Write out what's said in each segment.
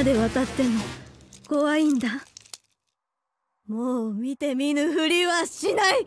なで渡っても怖いんだ。もう見て見ぬふりはしない。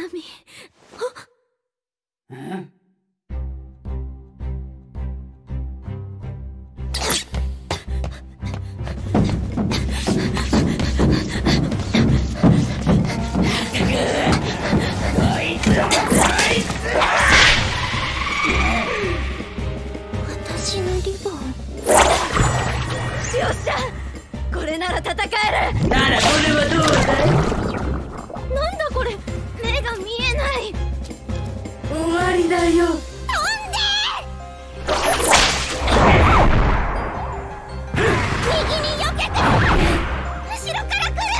南私のリボン。よっしゃこれなら戦える。ならこれはどうだい？りだよ。飛んで右に避けて。後ろから来る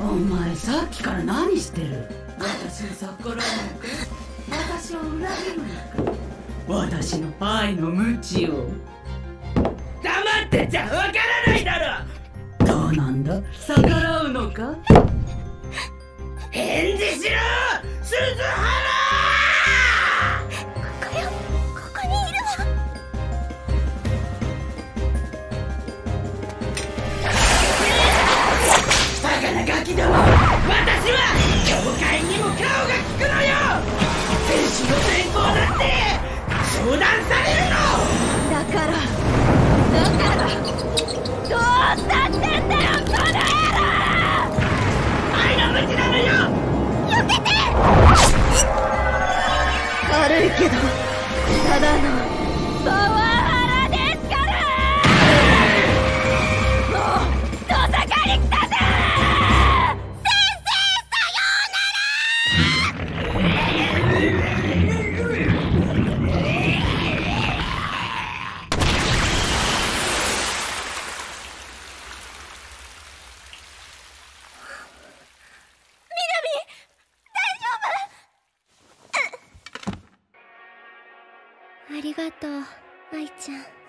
お前さっきから何してる？私に逆らうのか私を裏切るのか私の愛の無知を。黙ってちゃわからないだろ。どうなんだ？逆らうのか？返事しろ。鈴原！けどただのパワハラですからもう土佐かに来たぜ。先生さようなら。りがとう愛ちゃん。